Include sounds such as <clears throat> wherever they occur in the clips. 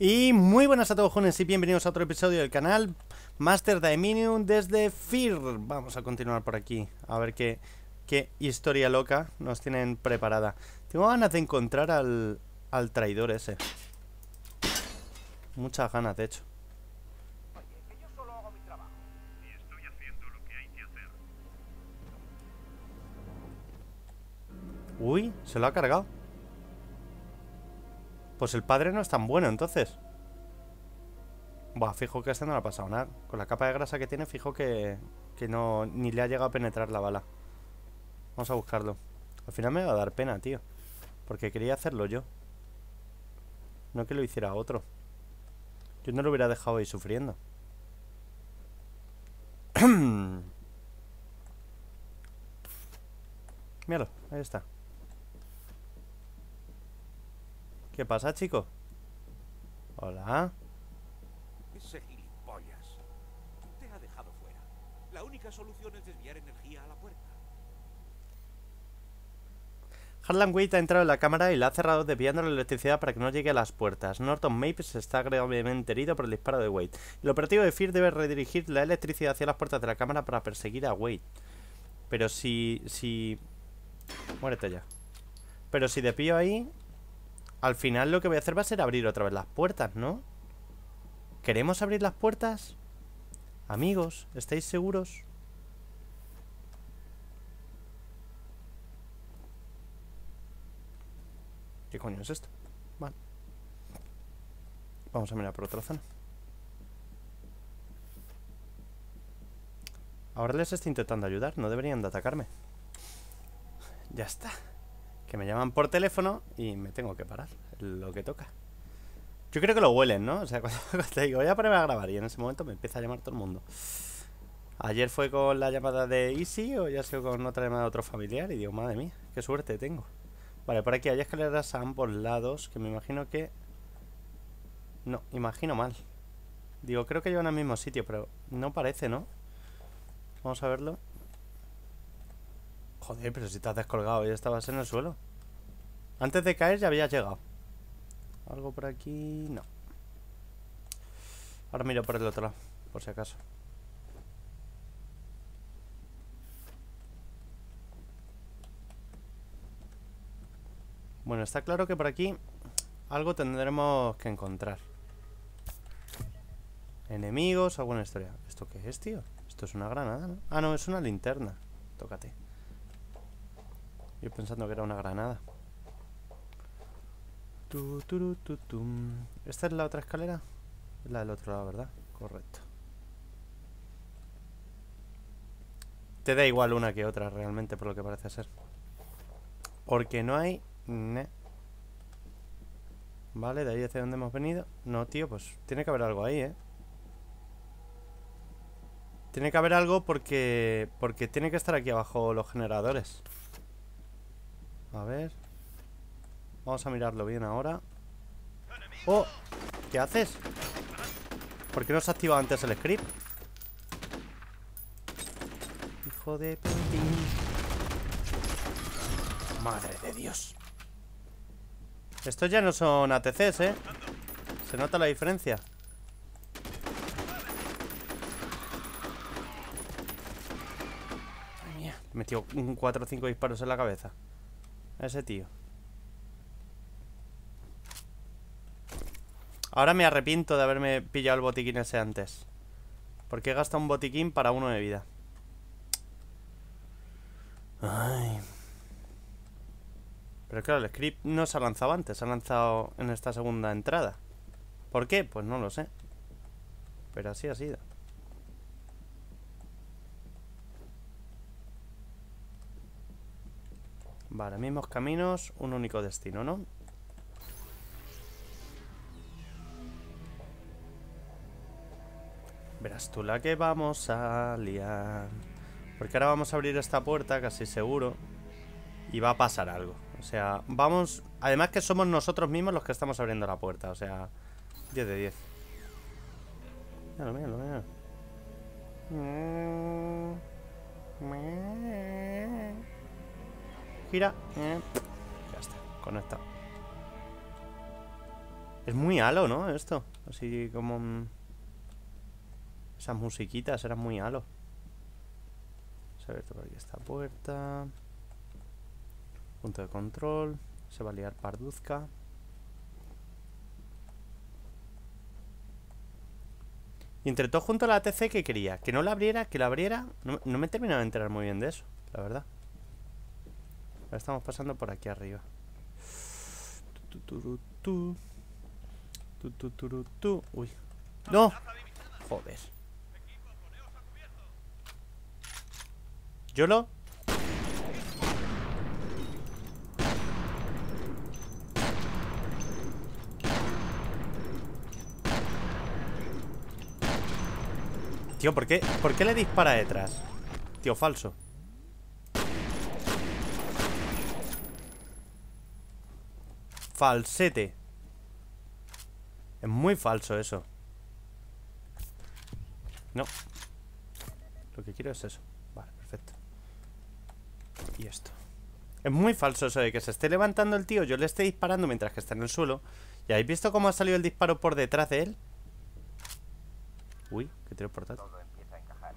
Y muy buenas a todos jóvenes y bienvenidos a otro episodio del canal Master Dominion desde Fear Vamos a continuar por aquí, a ver qué, qué historia loca nos tienen preparada. Tengo ganas de encontrar al, al traidor ese. Muchas ganas, de hecho. Uy, se lo ha cargado pues el padre no es tan bueno, entonces. Buah, fijo que a este no le ha pasado nada. Con la capa de grasa que tiene, fijo que, que no ni le ha llegado a penetrar la bala. Vamos a buscarlo. Al final me va a dar pena, tío. Porque quería hacerlo yo. No que lo hiciera otro. Yo no lo hubiera dejado ahí sufriendo. <clears throat> Míralo, ahí está. ¿Qué pasa, chico? Hola. Ese gilipollas. Te ha dejado fuera. La única solución es desviar energía a la puerta. Harlan Wade ha entrado en la cámara y la ha cerrado desviando la electricidad para que no llegue a las puertas. Norton Mapes está gravemente herido por el disparo de Wade. El operativo de Fear debe redirigir la electricidad hacia las puertas de la cámara para perseguir a Wade. Pero si... si... Muérete ya. Pero si te pillo ahí, al final lo que voy a hacer va a ser abrir otra vez las puertas, ¿no? ¿Queremos abrir las puertas? Amigos, ¿estáis seguros? ¿Qué coño es esto? Vale. Vamos a mirar por otra zona. Ahora les estoy intentando ayudar, no deberían de atacarme. Ya está que me llaman por teléfono y me tengo que parar, lo que toca. Yo creo que lo huelen, ¿no? O sea, <laughs> cuando, te digo, voy a ponerme a grabar y en ese momento me empieza a llamar todo el mundo. Ayer fue con la llamada de Easy o ya sido con otra llamada de otro familiar y digo, madre mía, qué suerte tengo. Vale, por aquí hay escaleras a ambos lados que me imagino que... No, imagino mal. Digo, creo que llevan al mismo sitio, pero no parece, ¿no? Vamos a verlo. Joder, pero si te has descolgado y estabas en el suelo. Antes de caer ya habías llegado. Algo por aquí... No. Ahora miro por el otro lado, por si acaso. Bueno, está claro que por aquí algo tendremos que encontrar. Enemigos, alguna historia. ¿Esto qué es, tío? Esto es una granada, ¿no? Ah, no, es una linterna. Tócate. Yo pensando que era una granada. ¿Esta es la otra escalera? Es la del otro lado, ¿verdad? Correcto. Te da igual una que otra realmente, por lo que parece ser. Porque no hay... Vale, de ahí hacia donde hemos venido. No, tío, pues tiene que haber algo ahí, ¿eh? Tiene que haber algo porque... Porque tiene que estar aquí abajo los generadores. A ver Vamos a mirarlo bien ahora ¡Oh! ¿Qué haces? ¿Por qué no se ha activado antes el script? Hijo de Madre de Dios Estos ya no son ATCs, ¿eh? Se nota la diferencia Madre mía Metió un 4 o 5 disparos en la cabeza ese tío. Ahora me arrepiento de haberme pillado el botiquín ese antes. Porque he gastado un botiquín para uno de vida. Ay. Pero claro, el script no se ha lanzado antes, se ha lanzado en esta segunda entrada. ¿Por qué? Pues no lo sé. Pero así ha sido. Vale, mismos caminos, un único destino, ¿no? Verás tú la que vamos a liar. Porque ahora vamos a abrir esta puerta, casi seguro. Y va a pasar algo. O sea, vamos... Además que somos nosotros mismos los que estamos abriendo la puerta. O sea, 10 de 10. Míralo, míralo, míralo. Gira. Eh. Ya está, conectado. Es muy halo, ¿no? Esto. Así como... mm, Esas musiquitas eran muy halo. Vamos a ver por aquí esta puerta. Punto de control. Se va a liar parduzca. Y entre todo junto a la TC que quería. Que no la abriera, que la abriera. No, no me he terminado de enterar muy bien de eso, la verdad. Estamos pasando por aquí arriba. Uy. ¡No! Joder. ¿Yolo? Tío, ¿por qué, ¿por qué le dispara detrás? Tío, falso. Falsete. Es muy falso eso. No. Lo que quiero es eso. Vale, perfecto. Y esto. Es muy falso eso de que se esté levantando el tío, yo le esté disparando mientras que está en el suelo. ¿Y habéis visto cómo ha salido el disparo por detrás de él? Uy, que tiro portátil. Todo empieza a encajar.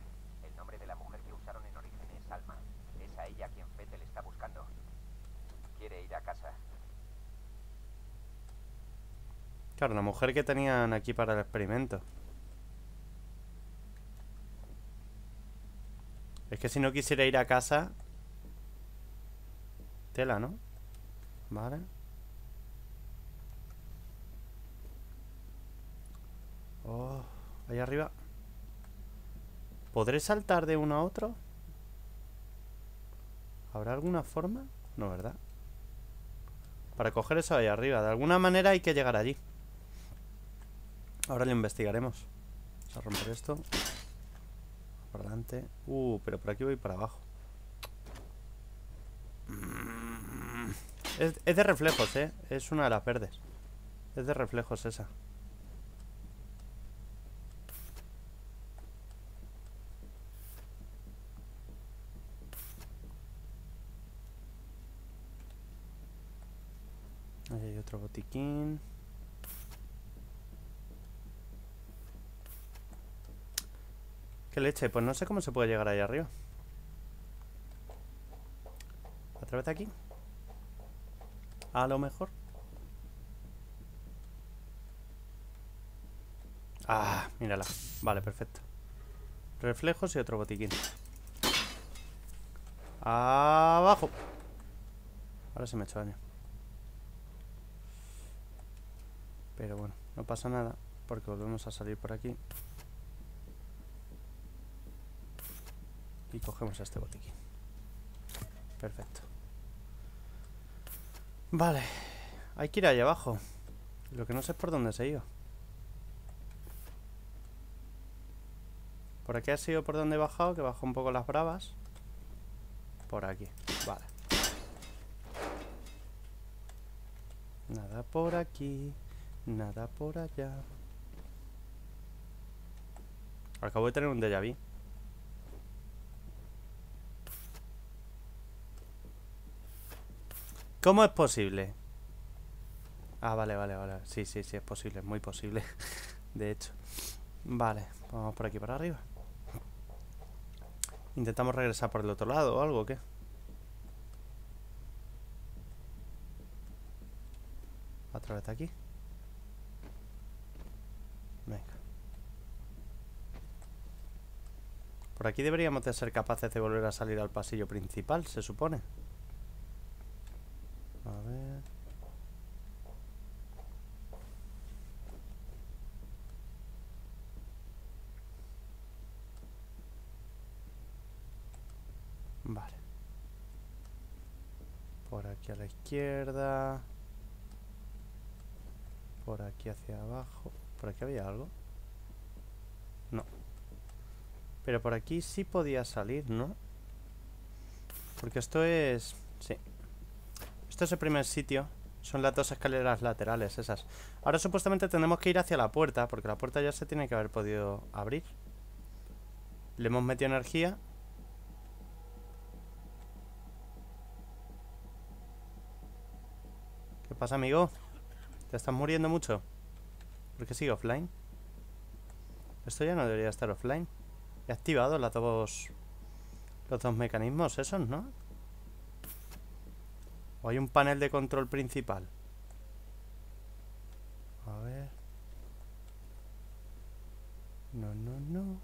El nombre de la mujer que usaron en origen es Alma. Es a ella a quien Fettel está buscando. Quiere ir a casa. Claro, la mujer que tenían aquí para el experimento. Es que si no quisiera ir a casa... Tela, ¿no? Vale. Oh, ahí arriba. ¿Podré saltar de uno a otro? ¿Habrá alguna forma? No, ¿verdad? Para coger eso ahí arriba. De alguna manera hay que llegar allí. Ahora lo investigaremos. Vamos a romper esto. Por delante. Uh, pero por aquí voy para abajo. Es, es de reflejos, ¿eh? Es una de las verdes. Es de reflejos esa. Ahí hay otro botiquín. ¿Qué leche? Pues no sé cómo se puede llegar ahí arriba. ¿A través de aquí? A lo mejor. Ah, mírala. Vale, perfecto. Reflejos y otro botiquín. Abajo. Ahora se me ha hecho daño. Pero bueno, no pasa nada. Porque volvemos a salir por aquí. Y cogemos este botiquín. Perfecto. Vale. Hay que ir allá abajo. Lo que no sé es por dónde se iba. Por aquí ha sido por donde he bajado, que bajo un poco las bravas. Por aquí. Vale. Nada por aquí. Nada por allá. Acabo de tener un déjà vu. ¿Cómo es posible? Ah, vale, vale, vale. Sí, sí, sí, es posible, es muy posible. <laughs> De hecho. Vale, vamos por aquí para arriba. Intentamos regresar por el otro lado o algo, ¿o qué? A través de aquí. Venga. Por aquí deberíamos de ser capaces de volver a salir al pasillo principal, se supone. A ver. Vale. Por aquí a la izquierda. Por aquí hacia abajo. ¿Por aquí había algo? No. Pero por aquí sí podía salir, ¿no? Porque esto es... Sí. Esto es el primer sitio. Son las dos escaleras laterales, esas. Ahora supuestamente tenemos que ir hacia la puerta, porque la puerta ya se tiene que haber podido abrir. Le hemos metido energía. Pasa, amigo? ¿Te estás muriendo mucho? ¿Por qué sigue offline? Esto ya no debería estar offline. He activado las dos... Los dos mecanismos esos, ¿no? ¿O hay un panel de control principal? A ver... No, no, no.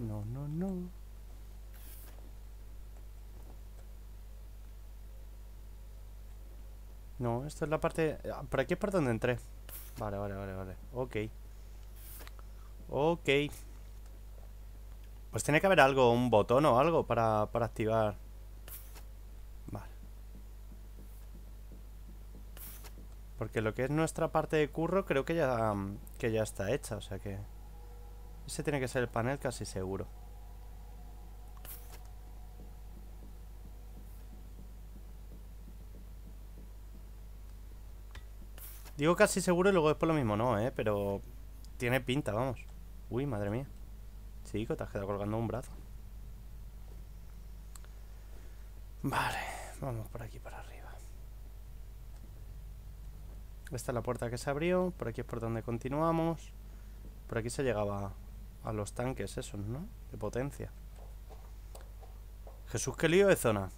No, no, no. No, esto es la parte... ah, Por aquí es por donde entré. Vale, vale, vale, vale. Ok. Ok. Pues tiene que haber algo, un botón o algo para, para activar. Vale. Porque lo que es nuestra parte de curro creo que ya, que ya está hecha, o sea que... Ese tiene que ser el panel casi seguro. Digo casi seguro y luego después lo mismo no, ¿eh? Pero tiene pinta, vamos. Uy, madre mía. Chico, te has quedado colgando un brazo. Vale, vamos por aquí para arriba. Esta es la puerta que se abrió. Por aquí es por donde continuamos. Por aquí se llegaba a los tanques esos, ¿no? De potencia. Jesús, qué lío de zona.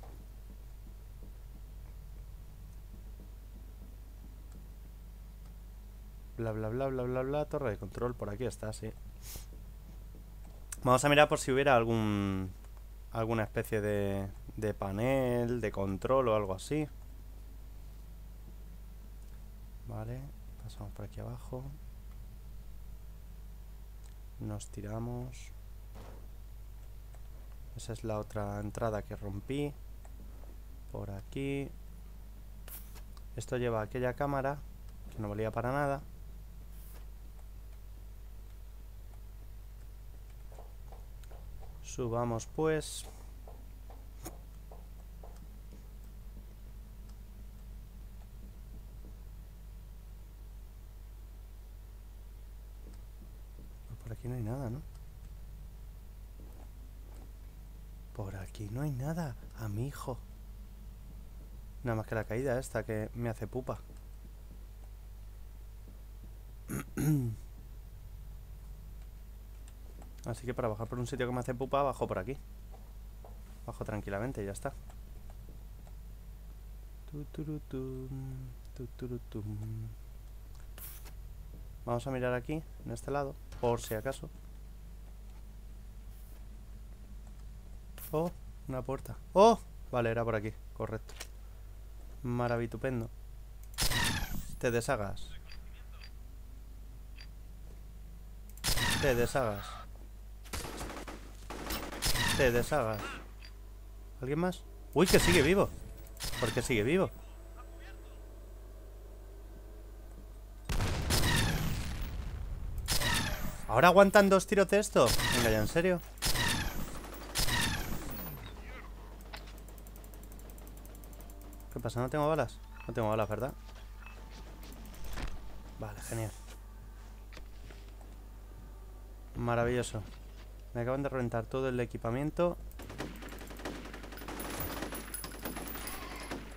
Bla, bla, bla, bla, bla, bla. Torre de control, por aquí está, sí. Vamos a mirar por si hubiera algún... Alguna especie de, de panel, de control o algo así. Vale, pasamos por aquí abajo. Nos tiramos. Esa es la otra entrada que rompí. Por aquí. Esto lleva aquella cámara, que no valía para nada. Subamos pues. Por aquí no hay nada, ¿no? Por aquí no hay nada, a mi hijo. Nada más que la caída esta que me hace pupa. <clears throat> Así que para bajar por un sitio que me hace pupa, bajo por aquí. Bajo tranquilamente y ya está. Vamos a mirar aquí, en este lado, por si acaso. Oh, una puerta. ¡Oh! Vale, era por aquí, correcto. Maravitupendo. Te deshagas. Te deshagas. Te deshagas. ¿Alguien más? Uy, que sigue vivo. ¿Por qué sigue vivo? ¿Ahora aguantan dos tiros de esto? Venga, ya, en serio. ¿Qué pasa? ¿No tengo balas? No tengo balas, ¿verdad? Vale, genial. Maravilloso. Me acaban de reventar todo el equipamiento.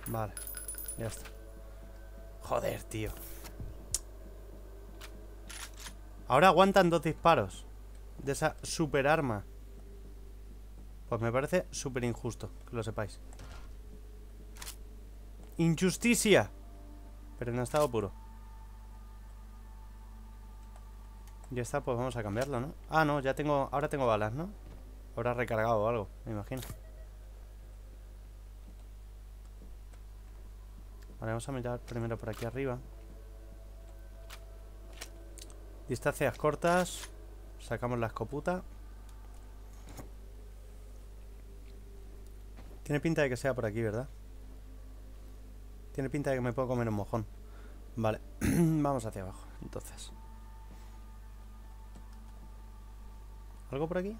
Vale, ya está. Joder, tío. Ahora aguantan dos disparos de esa super arma. Pues me parece súper injusto, que lo sepáis. Injusticia. Pero en estado puro. Ya está, pues vamos a cambiarlo, ¿no? Ah, no, ya tengo... Ahora tengo balas, ¿no? Habrá recargado o algo, me imagino. Vale, vamos a mirar primero por aquí arriba. Distancias cortas. Sacamos la escoputa. Tiene pinta de que sea por aquí, ¿verdad? Tiene pinta de que me puedo comer un mojón. Vale, <clears throat> vamos hacia abajo, entonces. ¿Algo por aquí?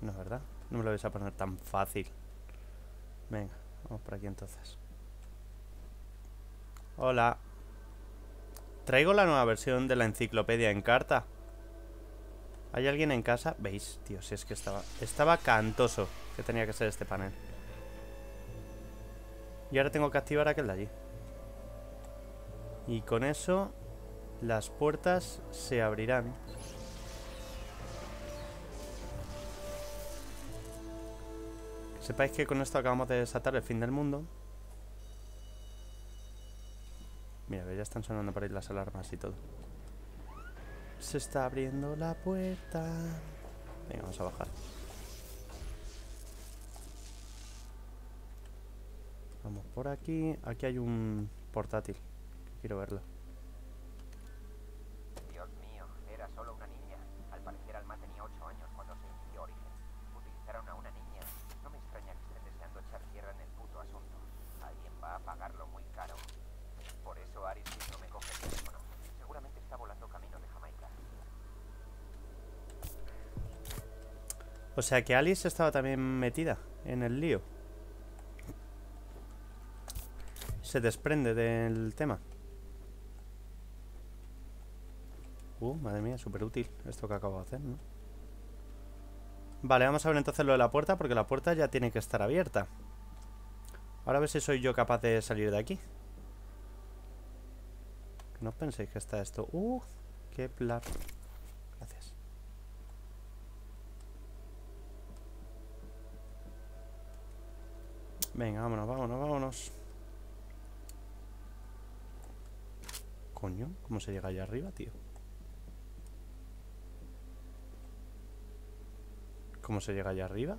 No, ¿verdad? No me lo vais a poner tan fácil. Venga, vamos por aquí entonces. Hola. Traigo la nueva versión de la enciclopedia en carta. ¿Hay alguien en casa? ¿Veis? Tío, si es que estaba... Estaba cantoso que tenía que ser este panel. Y ahora tengo que activar aquel de allí. Y con eso... las puertas se abrirán. Sepáis que con esto acabamos de desatar el fin del mundo. Mira, ya están sonando por ahí las alarmas y todo. Se está abriendo la puerta. Venga, vamos a bajar. Vamos por aquí. Aquí hay un portátil. Quiero verlo. Dios mío, era solo una niña. Al parecer Alma tenía 8 años cuando se inició Origen. Utilizaron a una niña. No me extraña que estén deseando echar tierra en el puto asunto. Alguien va a pagarlo muy caro. Por eso Aris no me coge el teléfono. Seguramente está volando camino de Jamaica. O sea que Alice estaba también metida en el lío. Se desprende del tema. Uh, madre mía, súper útil esto que acabo de hacer, ¿no? Vale, vamos a ver entonces lo de la puerta, porque la puerta ya tiene que estar abierta. Ahora a ver si soy yo capaz de salir de aquí. No penséis que está esto. Uh, qué plar. Venga, vámonos, vámonos, vámonos. Coño, ¿cómo se llega allá arriba, tío? ¿Cómo se llega allá arriba?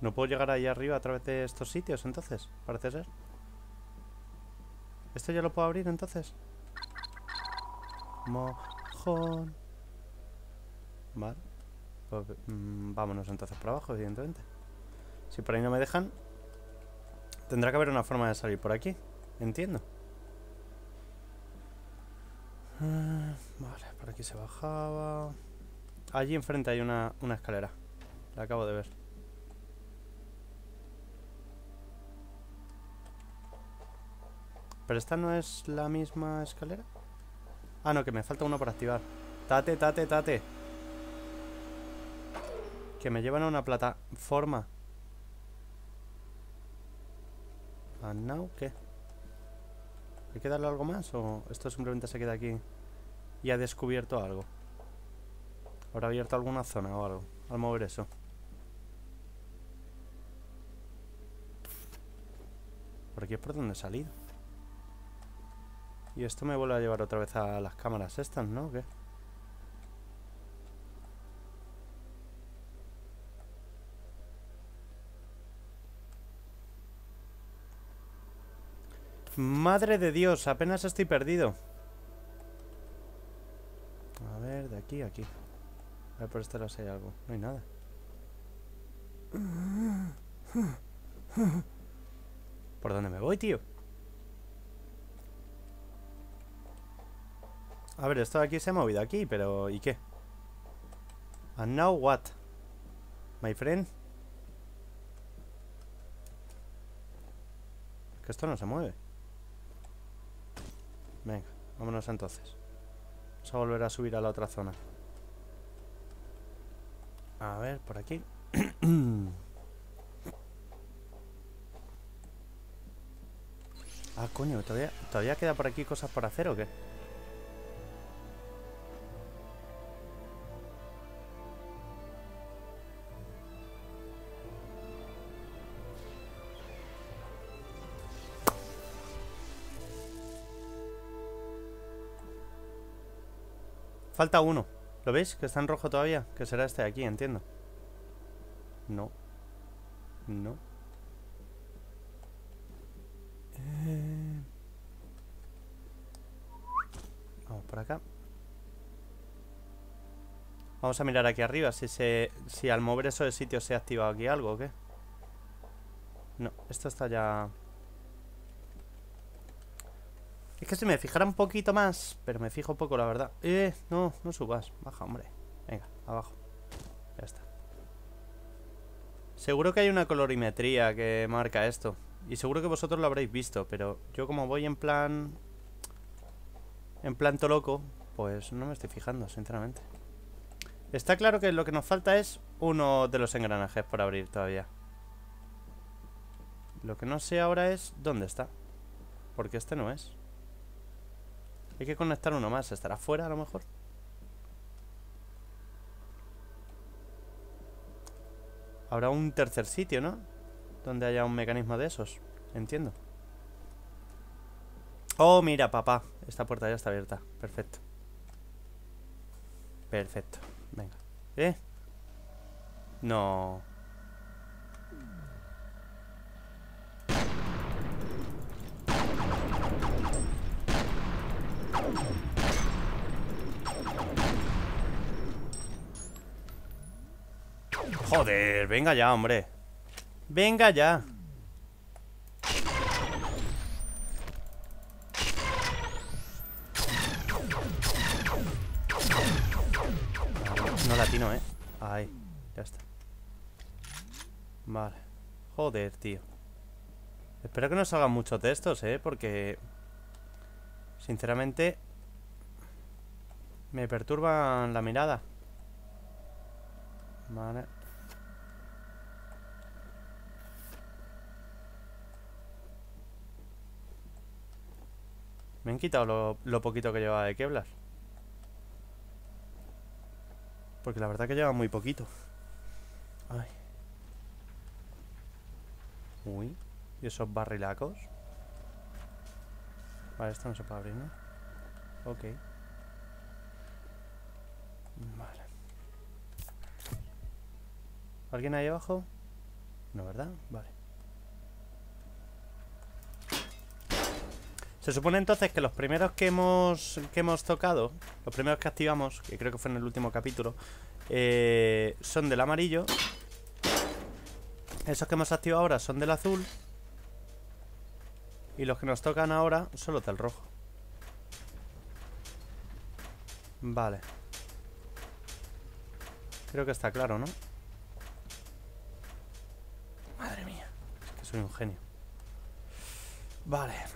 ¿No puedo llegar allá arriba a través de estos sitios entonces? Parece ser. ¿Esto ya lo puedo abrir entonces? Mojón. Vale. Pues, mm, vámonos entonces para abajo, evidentemente. Si por ahí no me dejan, tendrá que haber una forma de salir por aquí. Entiendo. Ah, Vale, por aquí se bajaba. Allí enfrente hay una, una escalera. La acabo de ver. ¿Pero esta no es la misma escalera? Ah, no, que me falta uno por activar. Tate, tate, tate. Que me llevan a una plataforma. ¿And now qué? ¿Hay que darle algo más o esto simplemente se queda aquí y ha descubierto algo? ¿Habrá abierto alguna zona o algo al mover eso? Por aquí es por donde he salido. Y esto me vuelve a llevar otra vez a las cámaras estas, ¿no? ¿O qué? Madre de Dios, apenas estoy perdido. A ver, de aquí a aquí. A ver, por este lado si hay algo. No hay nada. ¿Por dónde me voy, tío? A ver, esto de aquí se ha movido aquí, pero ¿y qué? And now what? My friend. Que esto no se mueve. Venga, vámonos entonces. Vamos a volver a subir a la otra zona. A ver, por aquí. <clears throat> ah, coño, ¿todavía, ¿todavía queda por aquí cosas por hacer o qué? Falta uno. ¿Lo veis? Que está en rojo todavía. Que será este de aquí, entiendo. No. No. Eh, Vamos por acá. Vamos a mirar aquí arriba si se, si al mover eso de sitio se ha activado aquí algo o qué. No, esto está ya... Es que si me fijara un poquito más, pero me fijo poco, la verdad. Eh, no, no subas. Baja, hombre. Venga, abajo. Ya está. Seguro que hay una colorimetría que marca esto. Y seguro que vosotros lo habréis visto, pero yo como voy en plan... En plan to loco, pues no me estoy fijando, sinceramente. Está claro que lo que nos falta es uno de los engranajes por abrir todavía. Lo que no sé ahora es dónde está. Porque este no es. Hay que conectar uno más. ¿Estará fuera a lo mejor? Habrá un tercer sitio, ¿no? Donde haya un mecanismo de esos. Entiendo. Oh, mira, papá. Esta puerta ya está abierta. Perfecto. Perfecto. Venga. ¿Eh? No. Joder, venga ya, hombre. Venga ya. No latino, ¿eh? Ahí, ya está. Vale. Joder, tío. Espero que no salgan muchos de estos, ¿eh? Porque... Sinceramente... Me perturban la mirada. Vale. Me han quitado lo, poquito que llevaba de Kevlar. Porque la verdad que lleva muy poquito. Ay. Uy. ¿Y esos barrilacos? Vale, esto no se puede abrir, ¿no? Ok. Vale. ¿Alguien ahí abajo? No, ¿verdad? Vale. Se supone entonces que los primeros que hemos, que hemos tocado, los primeros que activamos, que creo que fue en el último capítulo, eh, son del amarillo. Esos que hemos activado ahora son del azul. Y los que nos tocan ahora son los del rojo. Vale. Creo que está claro, ¿no? Madre mía. Es que soy un genio. Vale.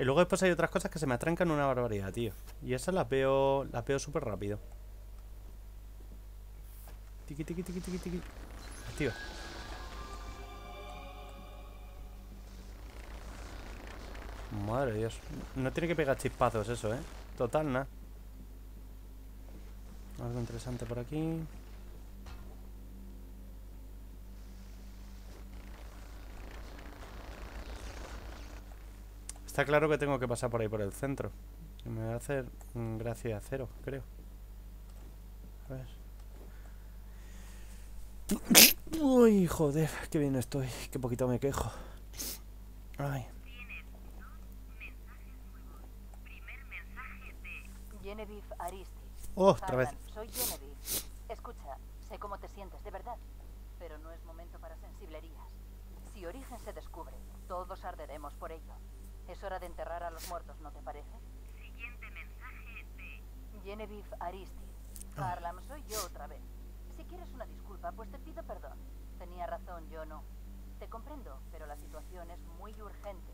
Y luego después hay otras cosas que se me atrancan una barbaridad, tío. Y esas las veo, las veo súper rápido. Tiki, tiki, tiki, tiki, tiki. Tío. Madre Dios. No tiene que pegar chispazos eso, ¿eh? Total, nada. Algo interesante por aquí. Está claro que tengo que pasar por ahí por el centro. Me va a hacer gracia cero, creo. A ver. Uy, joder, qué bien estoy. Qué poquito me quejo. Ay. Genevieve Aristis. Oh, otra vez. Soy Genevieve. Escucha, sé cómo te sientes, de verdad. Pero no es momento para sensiblerías. Si Origen se descubre, todos arderemos por ello. Es hora de enterrar a los muertos, ¿no te parece? Siguiente mensaje de Genevieve Aristis. Harlan, soy yo otra vez. Si quieres una disculpa, pues te pido perdón. Tenía razón, yo no. Te comprendo, pero la situación es muy urgente.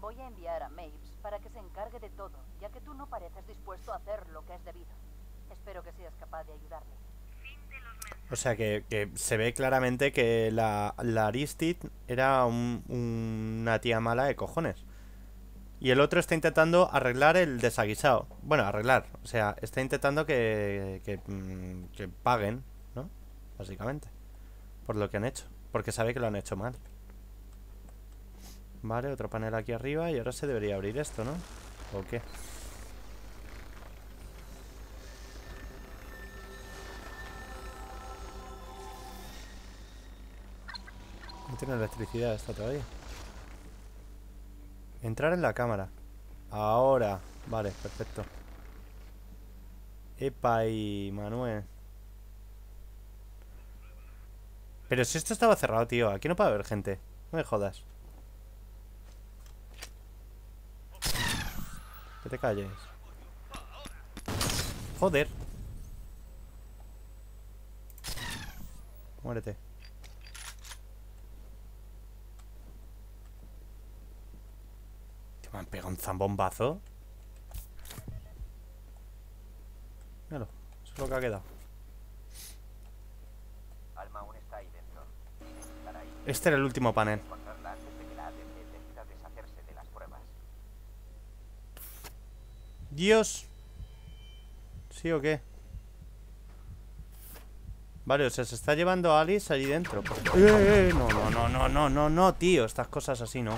Voy a enviar a Mapes para que se encargue de todo, ya que tú no pareces dispuesto a hacer lo que es debido. Espero que seas capaz de ayudarle. O sea que, que se ve claramente que la, la Aristid era un- una tía mala de cojones. Y el otro está intentando arreglar el desaguisado. Bueno, arreglar. O sea, está intentando que, mm, que paguen, ¿no? Básicamente. Por lo que han hecho. Porque sabe que lo han hecho mal. Vale, otro panel aquí arriba. Y ahora se debería abrir esto, ¿no? ¿O qué? No tiene electricidad esta todavía. Entrar en la cámara. Ahora. Vale, perfecto. Epa y Manuel. Pero si esto estaba cerrado, tío. Aquí no puede haber gente. No me jodas. Que te calles. Joder. Muérete. Me han pegado un zambombazo. Míralo. Eso es lo que ha quedado. Alma aún está ahí dentro. Ahí. Este era el último panel. Dios. ¿Sí o qué? Vale, o sea, se está llevando a Alice allí dentro. ¡Eh, eh! No, no, no, no, no, no, no, tío. Estas cosas así no.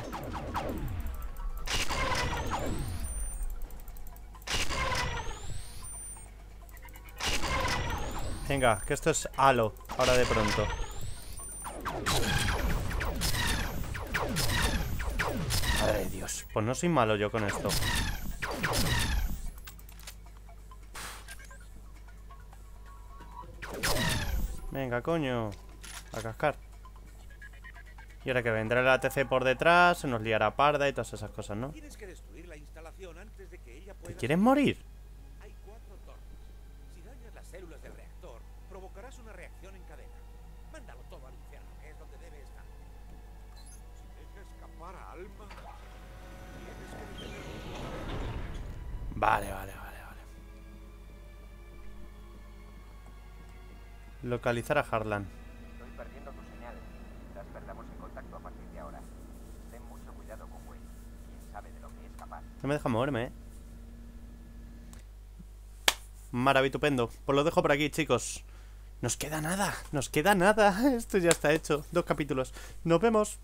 Venga, que esto es Halo, ahora de pronto. Ay, Dios. Pues no soy malo yo con esto. Venga, coño. A cascar. Y ahora que vendrá el ATC por detrás, se nos liará parda y todas esas cosas, ¿no? De ¿Te quieres morir? Vale, vale, vale, vale. Localizar a Harlan. Estoy perdiendo tu señal. Quizás perdamos el contacto a partir de ahora. Ten mucho cuidado con Wade. Quién sabe de lo que es capaz. No me deja moverme, ¿eh? Maravitupendo. Pues lo dejo por aquí, chicos. Nos queda nada, nos queda nada. <laughs> Esto ya está hecho. Dos capítulos. Nos vemos.